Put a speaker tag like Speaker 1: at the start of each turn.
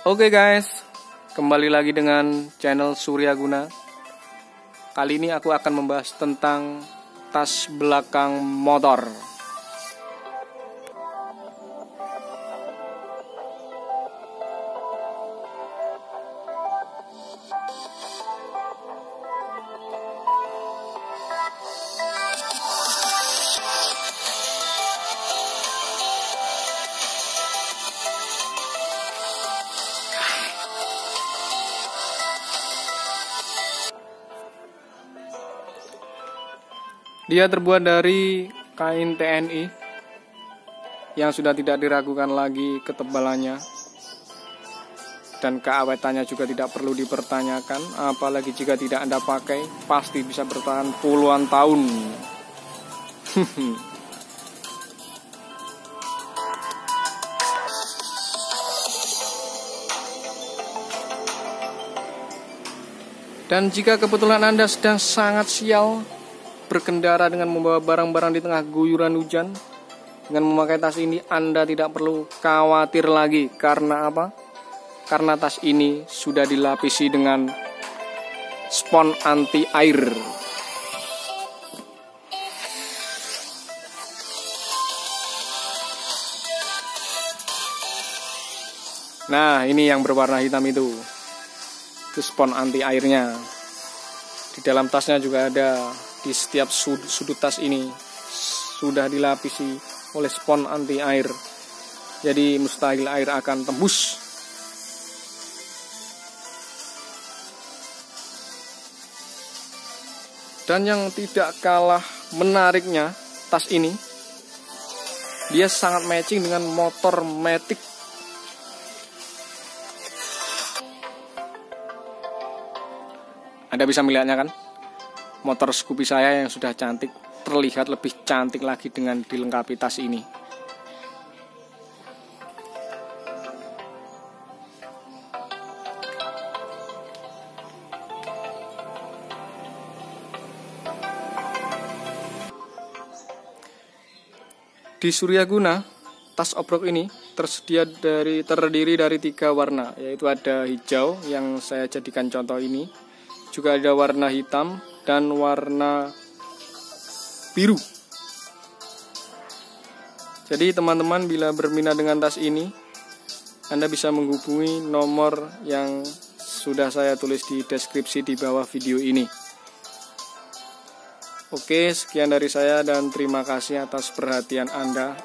Speaker 1: Oke guys, kembali lagi dengan channel Surya Guna. Kali ini aku akan membahas tentang tas belakang motor. Dia terbuat dari kain TNI yang sudah tidak diragukan lagi ketebalannya dan keawetannya juga tidak perlu dipertanyakan apalagi jika tidak Anda pakai pasti bisa bertahan puluhan tahun. Dan jika kebetulan Anda sedang sangat sial berkendara dengan membawa barang-barang di tengah guyuran hujan, dengan memakai tas ini Anda tidak perlu khawatir lagi karena apa? Karena tas ini sudah dilapisi dengan spon anti air. Nah, ini yang berwarna hitam itu. Itu spon anti airnya. Di dalam tasnya juga ada di setiap sudut, sudut tas ini sudah dilapisi oleh spon anti air. Jadi mustahil air akan tembus. Dan yang tidak kalah menariknya tas ini dia sangat matching dengan motor Matic Anda bisa melihatnya kan? Motor Scoopy saya yang sudah cantik terlihat lebih cantik lagi dengan dilengkapi tas ini. Di Suryaguna, tas obrok ini tersedia dari terdiri dari tiga warna, yaitu ada hijau yang saya jadikan contoh ini, juga ada warna hitam dan warna biru. Jadi teman-teman bila berminat dengan tas ini, Anda bisa menghubungi nomor yang sudah saya tulis di deskripsi di bawah video ini. Oke, sekian dari saya dan terima kasih atas perhatian Anda.